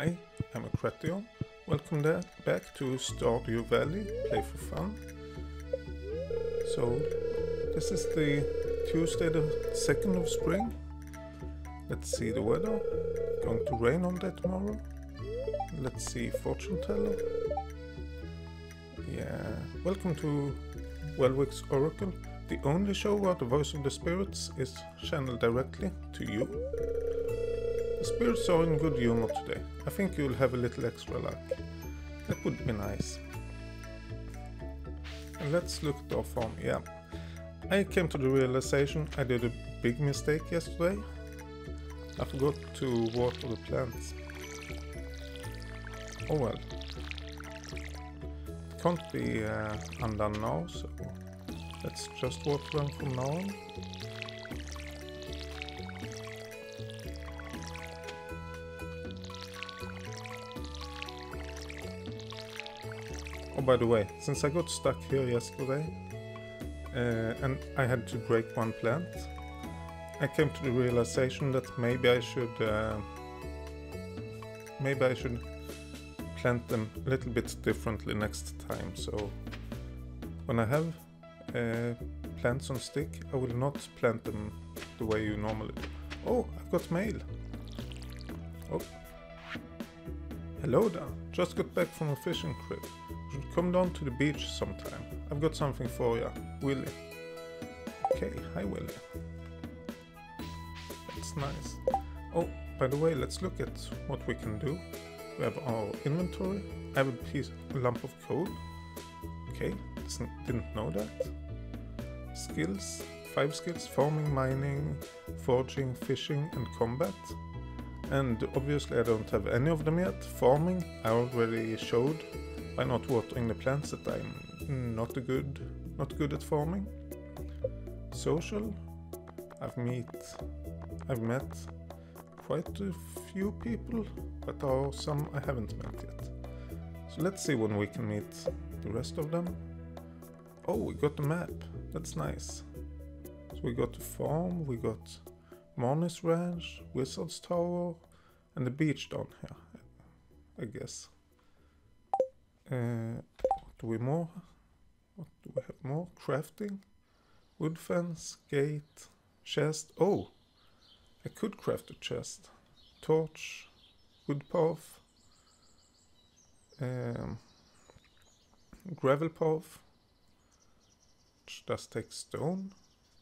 Hi, I'm Accrettio. Welcome back to Stardew Valley, play for fun. So, this is the Tuesday the 2nd of spring. Let's see the weather. Going to rain on that tomorrow. Let's see fortune teller. Yeah, welcome to Welwick's Oracle, the only show where the voice of the spirits is channeled directly to you. The spirits are in good humor today. I think you'll have a little extra luck. That would be nice. And let's look at our farm. Yeah. I came to the realization I did a big mistake yesterday. I forgot to water the plants. Oh well. It can't be uh, undone now, so let's just water them from now on. Oh, by the way, since I got stuck here yesterday uh, and I had to break one plant, I came to the realization that maybe I should uh, maybe I should plant them a little bit differently next time. So when I have uh, plants on stick, I will not plant them the way you normally do. Oh, I've got mail. Oh. Hello there. Just got back from a fishing trip. Should come down to the beach sometime. I've got something for you. Willy. Okay, hi Willy. That's nice. Oh, by the way, let's look at what we can do. We have our inventory. I have a piece, a lump of coal. Okay, didn't know that. Skills, five skills: farming, mining, foraging, fishing, and combat. And obviously, I don't have any of them yet. Farming, I already showed by not watering the plants that I'm not a good, not good at farming. Social, I've meet, I've met quite a few people, but there are some I haven't met yet. So let's see when we can meet the rest of them. Oh, we got the map. That's nice. So we got the farm, we got Marnie's Ranch, Wizard's Tower, and the beach down here, I guess. Uh, do we more? What do we have more? Crafting, wood fence, gate, chest. Oh, I could craft a chest. Torch, wood path, um, gravel path, which does take stone,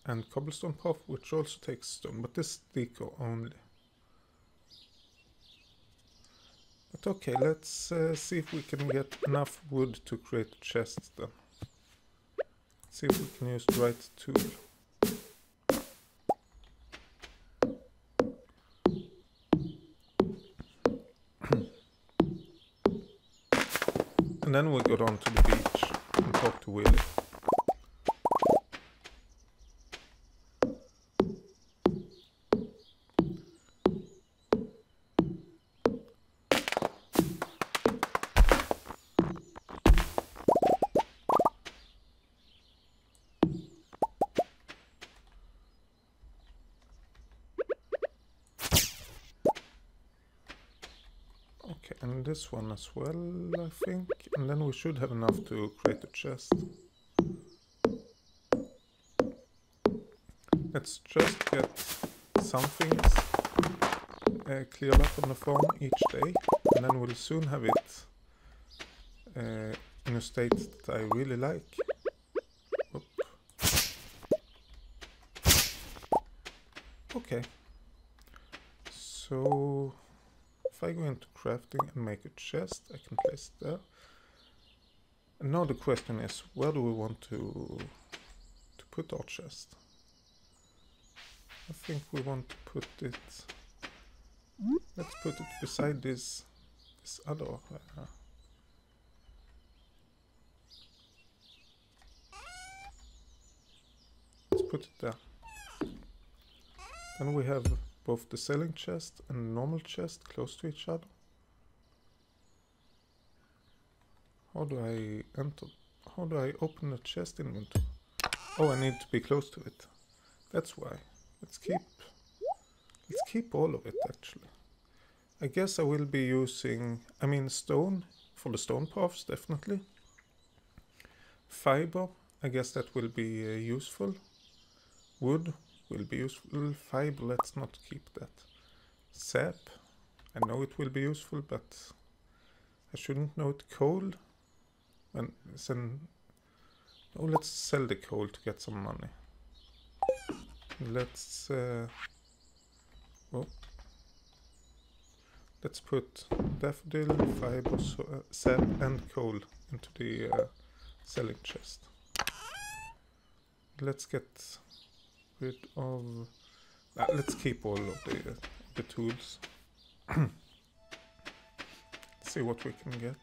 and cobblestone path, which also takes stone, but this deco only. But okay, let's uh, see if we can get enough wood to create a chest then. See if we can use the right tool. and then we go down to the beach and talk to Willy. This one as well, I think. And then we should have enough to create a chest. Let's just get some things uh, cleared up on the farm each day. And then we'll soon have it uh, in a state that I really like. Oop. Okay. So... If I go into crafting and make a chest, I can place it there. And now the question is, where do we want to to put our chest? I think we want to put it. Let's put it beside this this other. Uh, let's put it there. Then we have both the selling chest and normal chest close to each other. How do I enter? How do I open the chest in inventory? Oh, I need to be close to it. That's why. Let's keep. Let's keep all of it actually. I guess I will be using, I mean stone for the stone paths definitely. Fiber, I guess that will be uh, useful. Wood will be useful. Fiber, let's not keep that. Sap, I know it will be useful, but I shouldn't it. Coal, and then, oh, let's sell the coal to get some money. Let's, uh, oh, let's put daffodil, fiber, so, uh, sap, and coal into the uh, selling chest. Let's get rid of. Uh, let's keep all of the the tools. See what we can get.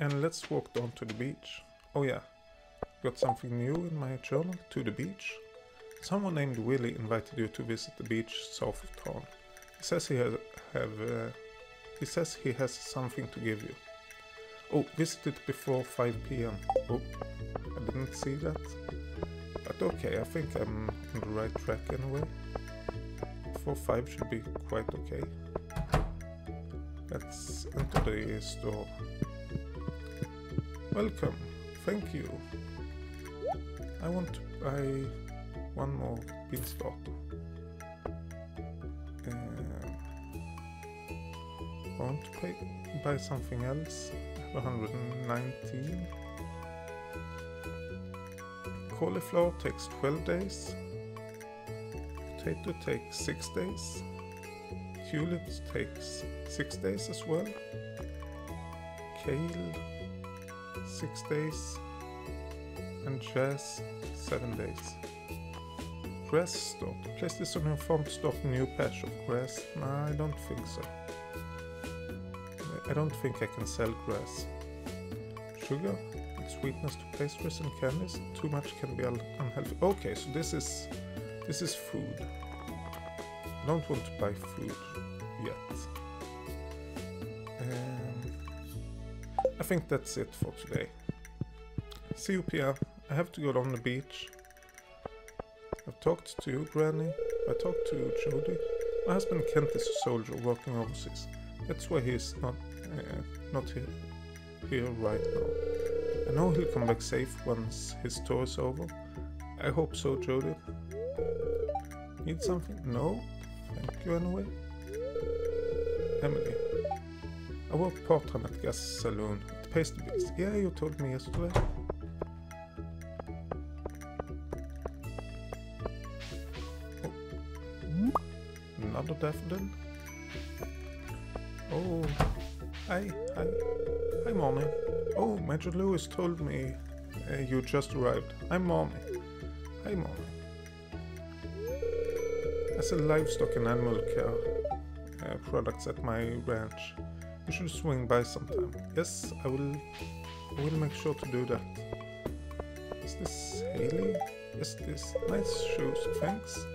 And let's walk down to the beach. Oh yeah, got something new in my journal. To the beach. Someone named Willy invited you to visit the beach south of town. He says he has have. Uh, he says he has something to give you. Oh, visited before 5 p.m. Oh, I didn't see that. But okay, I think I'm on the right track anyway. Before 5 should be quite okay. Let's enter the store. Welcome, thank you. I want to buy one more bean starter. Uh, I want to pay, buy something else. 119. Cauliflower takes 12 days. Potato takes 6 days. Tulips takes 6 days as well. Kale 6 days. And jazz 7 days. Grass start. Place this on your farm to start new patch of grass. I don't think so. I don't think I can sell grass. Sugar, sweetness to pastries and candies. Too much can be unhealthy. Okay, so this is this is food. I don't want to buy food yet. Um, I think that's it for today. See you, Pierre. I have to go down the beach. I've talked to you, Granny. I talked to Jodi. My husband Kent is a soldier working overseas. That's why he's not uh, not here, here right now. I know he'll come back safe once his tour is over. I hope so, Jodi. Need something? No? Thank you anyway. Emily. I work part-time at Gus saloon. It pays the bills. Yeah, you told me yesterday. Oh. Another daffodil? Oh. Hi, hi. Hi, Marnie. Oh, Mayor Lewis told me uh, you just arrived. I'm Marnie. Hi, Marnie. I sell livestock and animal care uh, products at my ranch. You should swing by sometime. Yes, I will. I will make sure to do that. Is this Haley? Yes, this. Nice shoes, thanks.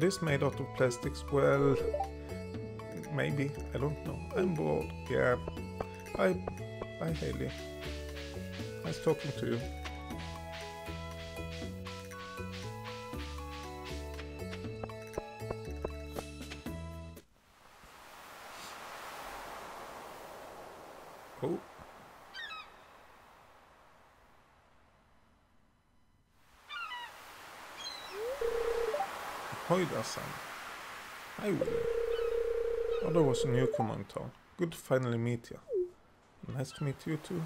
This made out of plastics. Well, maybe. I don't know. I'm bored. Yeah. Bye. Bye, Haley. Nice talking to you. Was a newcomer in town. Good to finally meet you. Nice to meet you too.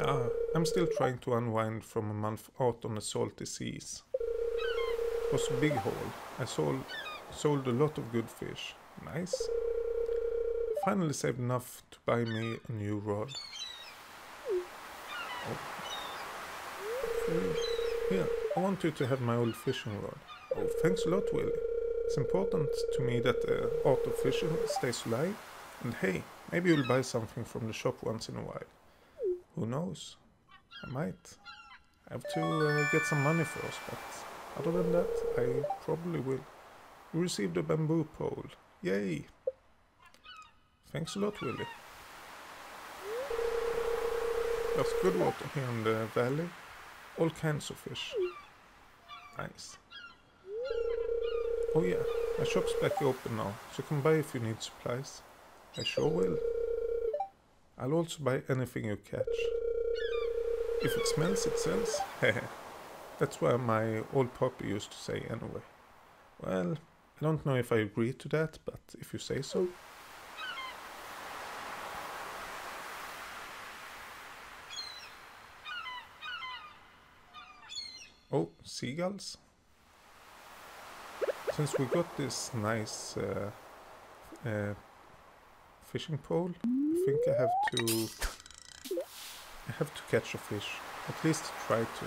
Ah, I'm still trying to unwind from a month out on the salty seas. It was a big haul. I sold, sold a lot of good fish. Nice. Finally saved enough to buy me a new rod. Oh. Here, I want you to have my old fishing rod. Oh, thanks a lot, Willy. It's important to me that the art of fishing stays alive. And hey, maybe you'll buy something from the shop once in a while. Who knows? I might. I have to uh, get some money first, but other than that, I probably will. You received a bamboo pole. Yay! Thanks a lot, Willy. There's good water here in the valley. all kinds of fish. Nice. Oh yeah, my shop's back open now, so you can buy if you need supplies. I sure will. I'll also buy anything you catch. If it smells, it sells. That's what my old puppy used to say anyway. Well, I don't know if I agree to that, but if you say so. Oh, seagulls. Since we got this nice uh, uh, fishing pole, I think I have to I have to catch a fish. At least try to.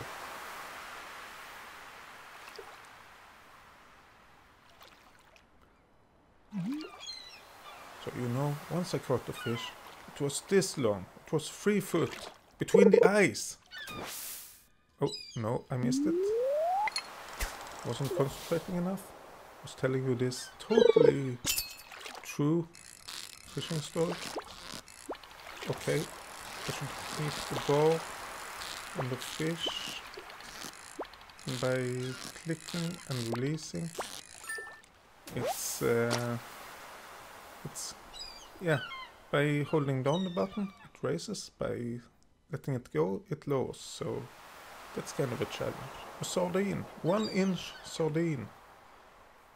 So you know, once I caught a fish, it was this long. It was three foot between the eyes. Oh, no, I missed it. Wasn't concentrating enough. Was telling you this totally true fishing story. Okay, I should the bow on the fish by clicking and releasing. It's uh, it's yeah by holding down the button it raises by letting it go it lowers so that's kind of a challenge. A sardine, one inch sardine.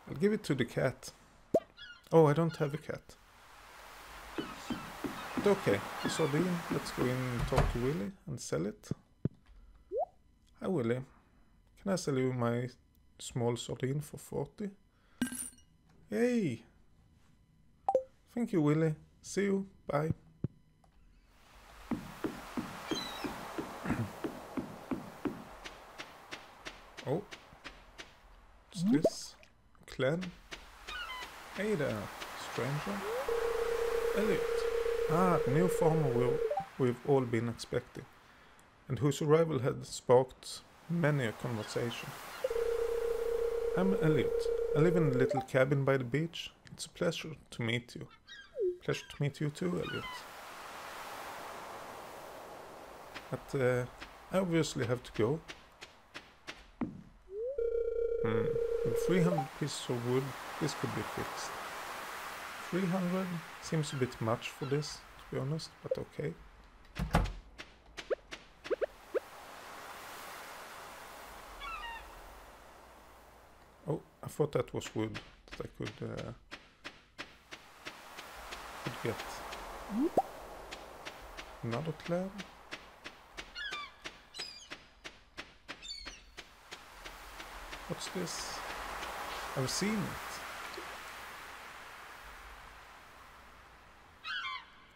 I'll give it to the cat. Oh, I don't have a cat. But okay, sardine, let's go in and talk to Willy and sell it. Hi Willy, can I sell you my small sardine for 40? Yay! Thank you Willy, see you, bye. oh, what's this? Clan? Hey there, stranger. Elliott. Ah, new farmer we've, we've all been expecting, and whose arrival had sparked many a conversation. I'm Elliott. I live in a little cabin by the beach. It's a pleasure to meet you. Pleasure to meet you too, Elliott. But uh, I obviously have to go. Hmm. With 300 pieces of wood, this could be fixed. 300 seems a bit much for this, to be honest, but okay. Oh, I thought that was wood that I could, uh, could get. Another clam. What's this? I've seen it.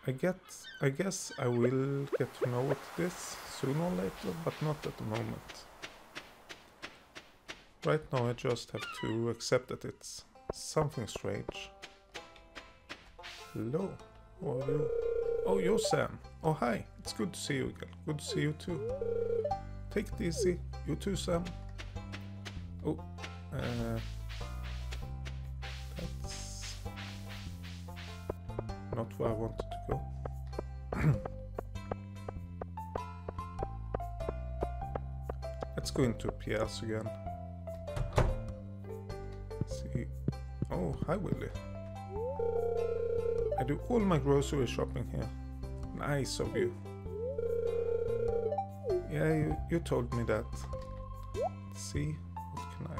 I get, I guess I will get to know what it is sooner or later, but not at the moment. Right now I just have to accept that it's something strange. Hello, how are you? Oh, you're Sam. Oh, hi. It's good to see you again. Good to see you too. Take it easy. You too, Sam. Oh, uh, not where I wanted to go. Let's go into PS again. see. Oh, hi Willy. I do all my grocery shopping here. Nice of you. Yeah, you, you told me that. Let's see, what can I...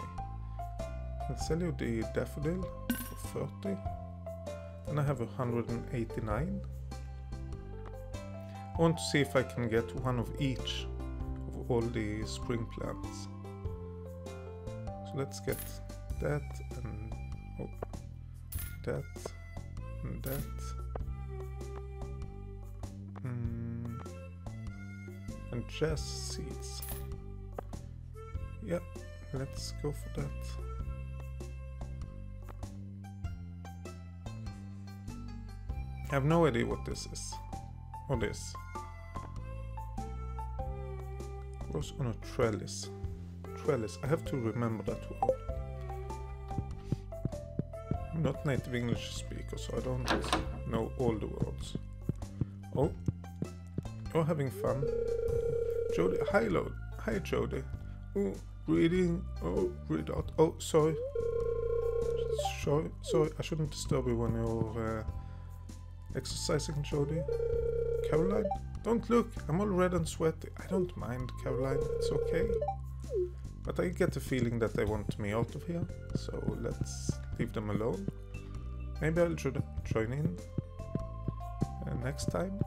I'll sell you the daffodil for 30. And I have 189. I want to see if I can get one of each of all the spring plants. So let's get that and oh, that and that. Mm, and jazz seeds. Yep, let's go for that. I have no idea what this is. Or this. Grows on a trellis. Trellis. I have to remember that word. I'm not native English speaker, so I don't know all the words. Oh, you're having fun. Jodi, hi, Lord. hi Jodi. Oh, reading. Oh, read out. Oh, sorry. Sorry, sorry. I shouldn't disturb you when you're uh, exercising, Jodi. Caroline, don't look. I'm all red and sweaty. I don't mind, Caroline. It's okay. But I get the feeling that they want me out of here, so let's leave them alone. Maybe I'll jo- join in uh, next time.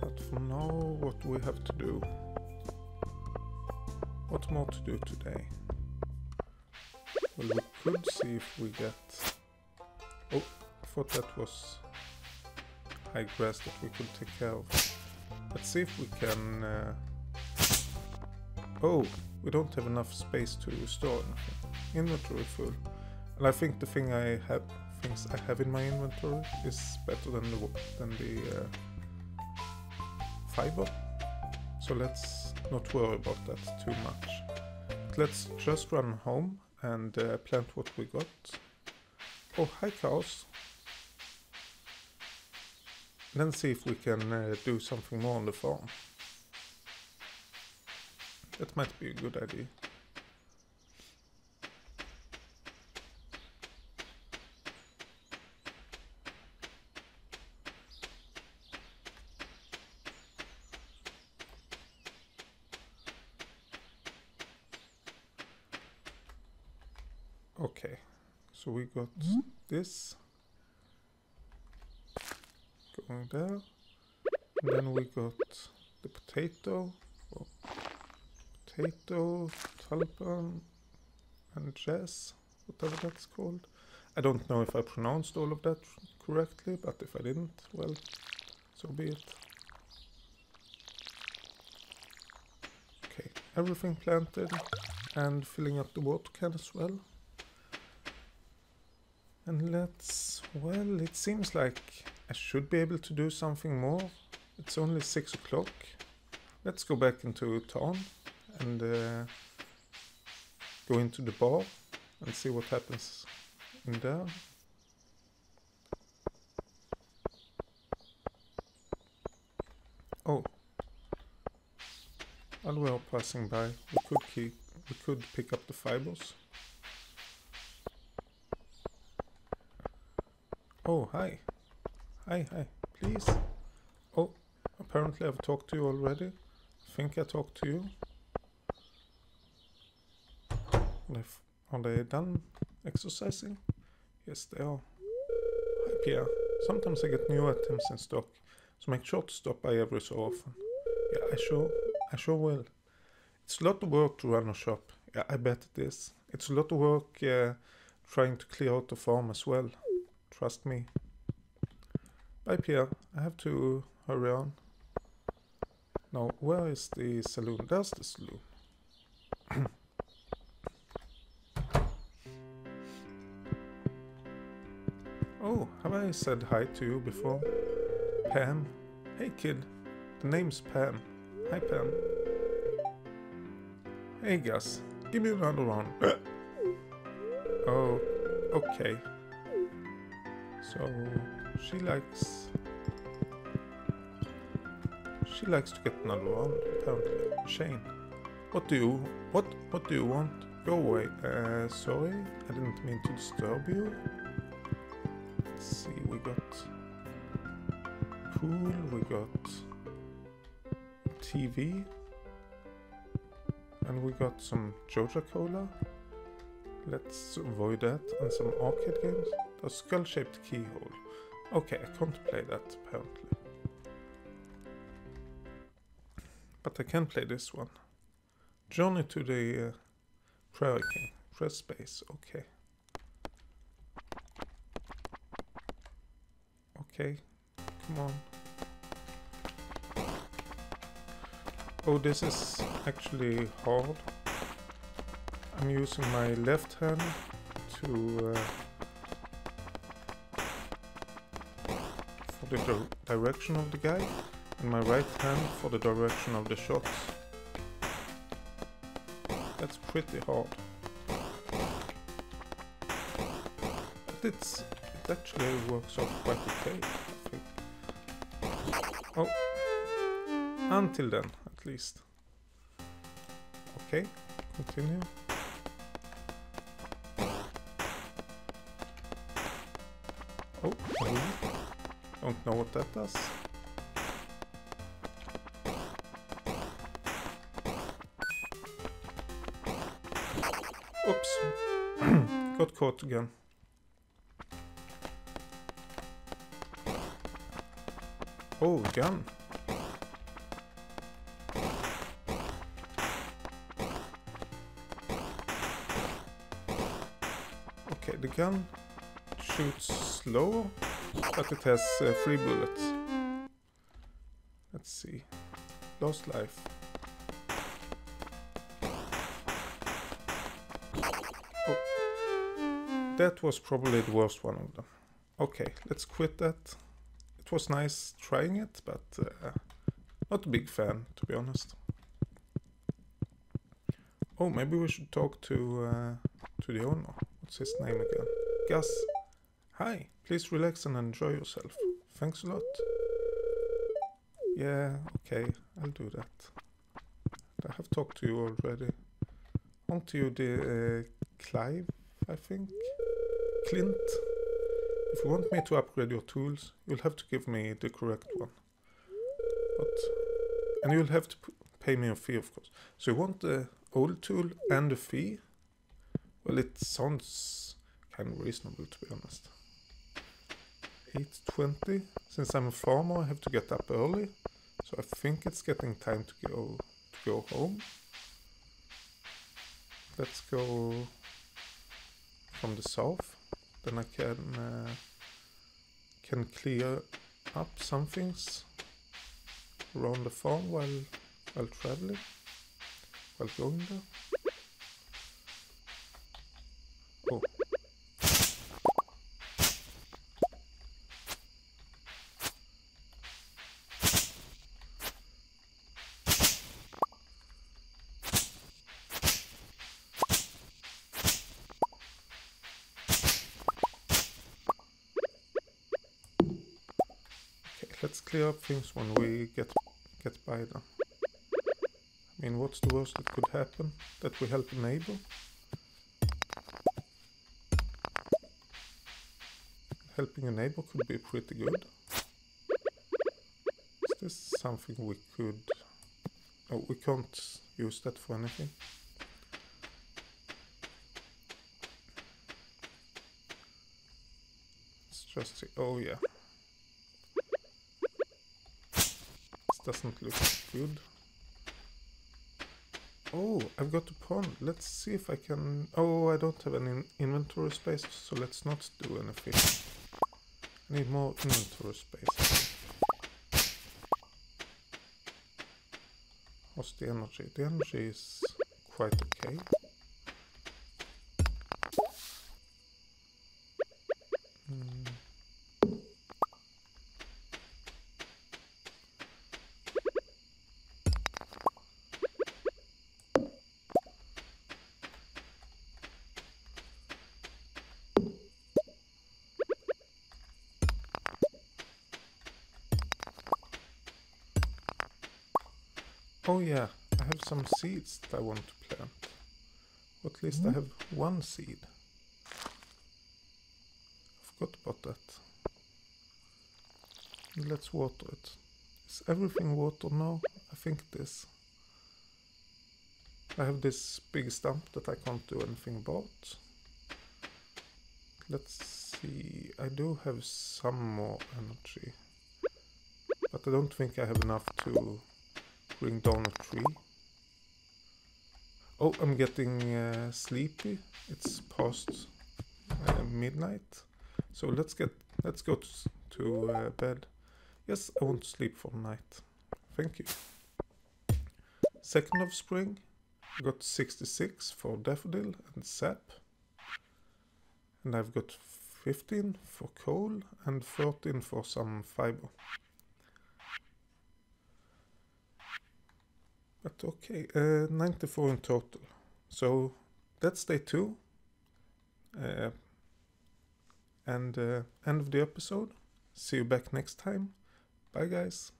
But for now, what we have to do? What more to do today? Well, we could see if we get... Oh, I thought that was high grass that we could take care of. Let's see if we can... Uh... Oh, we don't have enough space to store anything. Inventory full. And I think the thing I have, things I have in my inventory is better than the than the uh, fiber. So let's not worry about that too much. But let's just run home and uh, plant what we got. Oh, hi cows. Then see if we can uh, do something more on the farm. That might be a good idea. Okay, so we got mm-hmm. this going there. And then we got the potato, oh, potato, tulpan, and jazz, whatever that's called. I don't know if I pronounced all of that correctly, but if I didn't, well, so be it. Okay, everything planted and filling up the water can as well. And let's, well, it seems like I should be able to do something more. It's only 6 o'clock. Let's go back into town and uh, go into the bar and see what happens in there. Oh. While we are passing by, we could keep, we could pick up the fibers. Oh, hi. Hi, hi, please. Oh, apparently I've talked to you already. I think I talked to you. Are they done exercising? Yes, they are. Hi, Pierre. Sometimes I get new items in stock, so make sure to stop by every so often. Yeah, I sure, I sure will. It's a lot of work to run a shop. Yeah, I bet it is. It's a lot of work uh, trying to clear out the farm as well. Trust me. Bye, Pierre. I have to hurry on. Now, where is the saloon? There's the saloon. oh, have I said hi to you before? Pam? Hey, kid. The name's Pam. Hi, Pam. Hey, Gus. Give me another one. oh, okay. So she likes she likes to get another one, apparently. Shane. What do you what what do you want? Go away. Uh sorry, I didn't mean to disturb you. Let's see, we got pool, we got TV, and we got some Joja Cola. Let's avoid that and some arcade games. A skull-shaped keyhole. Okay, I can't play that apparently. But I can play this one. Journey to the uh, Prairie King. Press space. Okay. Okay. Come on. Oh, this is actually hard. I'm using my left hand to uh, for the dir- direction of the guy and my right hand for the direction of the shots. That's pretty hard. But it's it actually works out quite okay, I think. Oh. Until then, at least. Okay, continue. Don't know what that does. Oops. Got caught again. Oh, gun. Okay, the gun shoots slower, but it has uh, three bullets. Let's see. Lost life. Oh. That was probably the worst one of them. Okay, let's quit that. It was nice trying it, but uh, not a big fan, to be honest. Oh, maybe we should talk to uh, to the owner. What's his name again? Gus. Hi, please relax and enjoy yourself. Thanks a lot. Yeah, okay, I'll do that. I have talked to you already. On to you, the uh, Clive, I think. Clint. If you want me to upgrade your tools, you'll have to give me the correct one. But and you'll have to pay me a fee, of course. So you want the old tool and a fee? Well, it sounds kind of reasonable, to be honest. 8.20. Since I'm a farmer, I have to get up early. So I think it's getting time to go to go home. Let's go from the south. Then I can uh, can clear up some things around the farm while while traveling, while going there. Things when we get get by them. I mean, what's the worst that could happen? That we help a neighbor? Helping a neighbor could be pretty good. Is this something we could... Oh, we can't use that for anything. Let's just see. Oh, yeah. This doesn't look good. Oh, I've got a pond. Let's see if I can... Oh, I don't have any in- inventory space, so let's not do anything. I need more inventory space. What's the energy? The energy is quite okay. Oh yeah, I have some seeds that I want to plant. Or at least I hmm? have one seed. I Forgot about that. Let's water it. Is everything water now? I think it is. I have this big stump that I can't do anything about. Let's see. I do have some more energy. But I don't think I have enough to bring down a tree. Oh, I'm getting uh, sleepy. It's past uh, midnight, so let's get let's go to, to uh, bed. Yes, I want to sleep for the night. Thank you. Second of spring, got 66 for daffodil and sap, and I've got 15 for coal and 13 for some fiber. Okay, uh, 94 in total. So that's day two. Uh, and uh, end of the episode. See you back next time. Bye, guys.